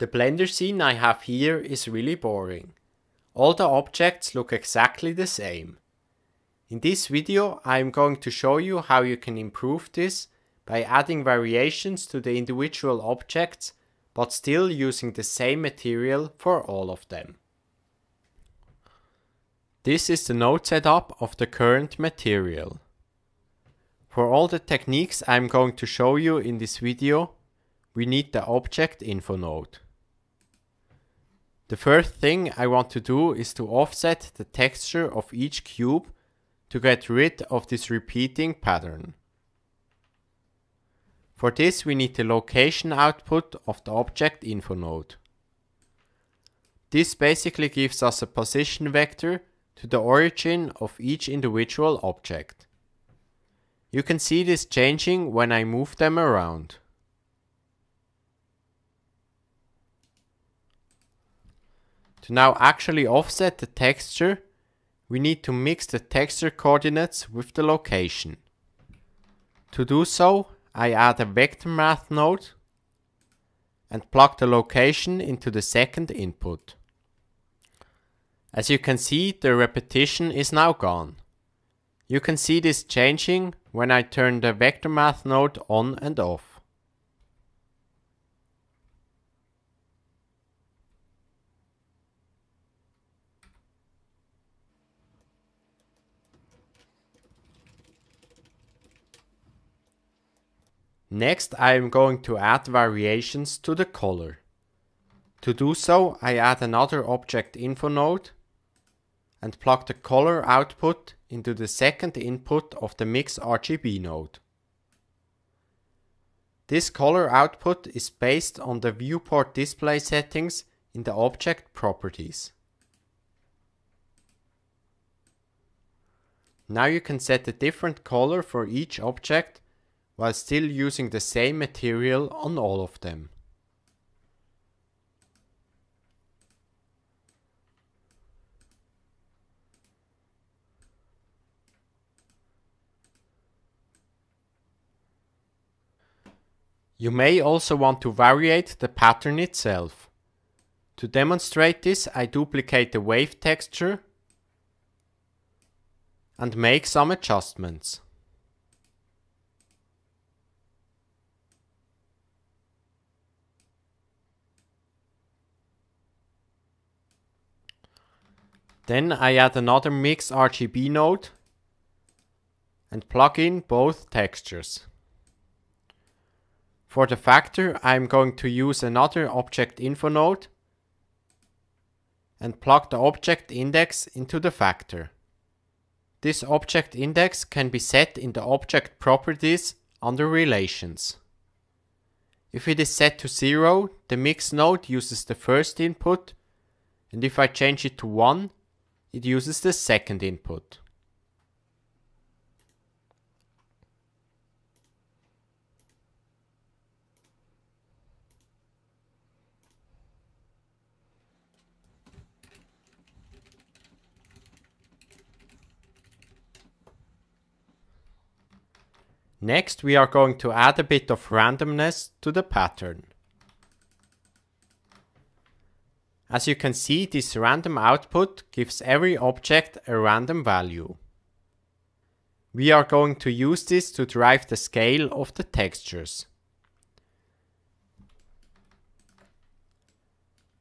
The Blender scene I have here is really boring. All the objects look exactly the same. In this video I am going to show you how you can improve this by adding variations to the individual objects but still using the same material for all of them. This is the node setup of the current material. For all the techniques I am going to show you in this video, we need the object info node. The first thing I want to do is to offset the texture of each cube to get rid of this repeating pattern. For this we need the location output of the object info node. This basically gives us a position vector to the origin of each individual object. You can see this changing when I move them around. To now actually offset the texture, we need to mix the texture coordinates with the location. To do so, I add a vector math node and plug the location into the second input. As you can see, the repetition is now gone. You can see this changing when I turn the vector math node on and off. Next I am going to add variations to the color. To do so I add another object info node and plug the color output into the second input of the mix RGB node. This color output is based on the viewport display settings in the object properties. Now you can set a different color for each object while still using the same material on all of them. You may also want to variate the pattern itself. To demonstrate this I duplicate the wave texture and make some adjustments. Then I add another mix RGB node and plug in both textures. For the factor I'm going to use another object info node and plug the object index into the factor. This object index can be set in the object properties under relations. If it is set to 0, the mix node uses the first input and if I change it to 1, it uses the second input. Next we are going to add a bit of randomness to the pattern. As you can see, this random output gives every object a random value. We are going to use this to drive the scale of the textures.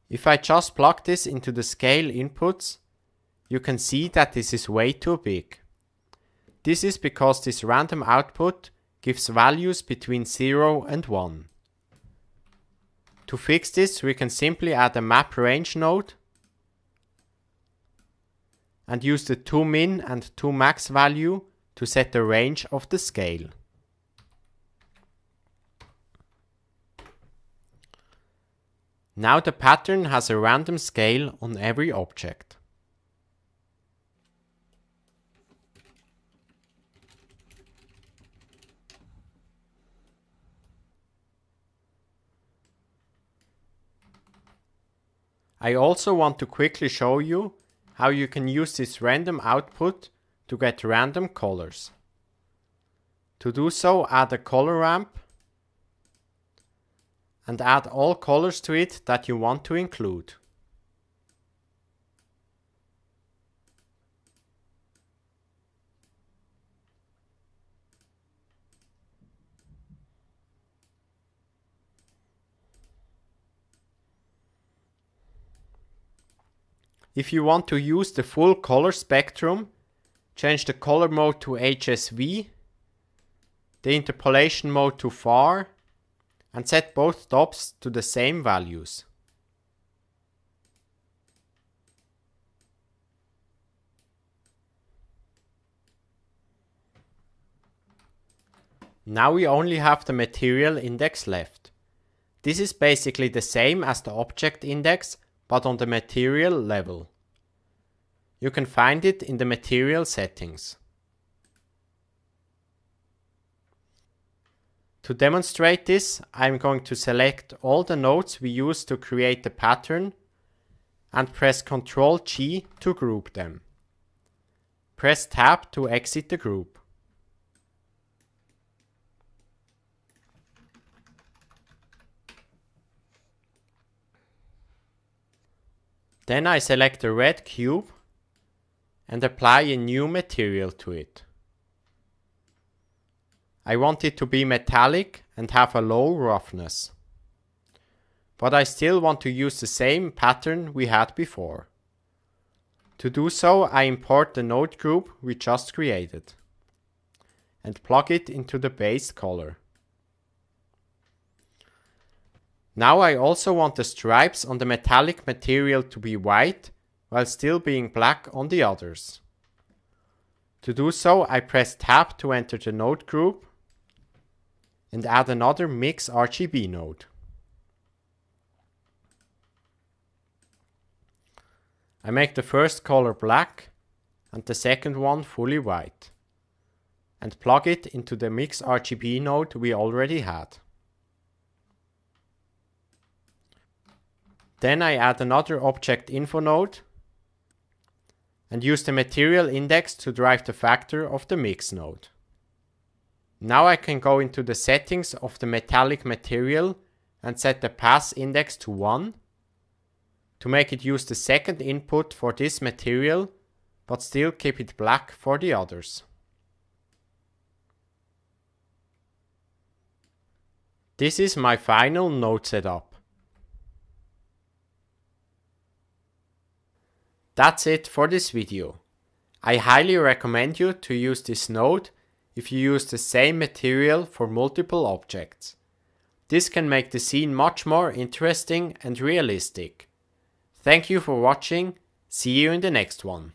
If I just plug this into the scale inputs, you can see that this is way too big. This is because this random output gives values between 0 and 1. To fix this, we can simply add a map range node and use the two toMin and two toMax value to set the range of the scale. Now the pattern has a random scale on every object. I also want to quickly show you how you can use this random output to get random colors. To do so add a color ramp and add all colors to it that you want to include. If you want to use the full color spectrum, change the color mode to HSV, the interpolation mode to far, and set both stops to the same values. Now we only have the material index left. This is basically the same as the object index but on the material level. You can find it in the material settings. To demonstrate this, I'm going to select all the nodes we use to create the pattern and press Ctrl G to group them. Press Tab to exit the group. Then I select the red cube and apply a new material to it. I want it to be metallic and have a low roughness. But I still want to use the same pattern we had before. To do so, I import the node group we just created and plug it into the base color. Now I also want the stripes on the metallic material to be white while still being black on the others. To do so I press tab to enter the node group and add another mix RGB node. I make the first color black and the second one fully white and plug it into the mix RGB node we already had. Then I add another object info node and use the material index to drive the factor of the mix node. Now I can go into the settings of the metallic material and set the pass index to 1 to make it use the second input for this material but still keep it black for the others. This is my final node setup. That's it for this video. I highly recommend you to use this node if you use the same material for multiple objects. This can make the scene much more interesting and realistic. Thank you for watching, see you in the next one.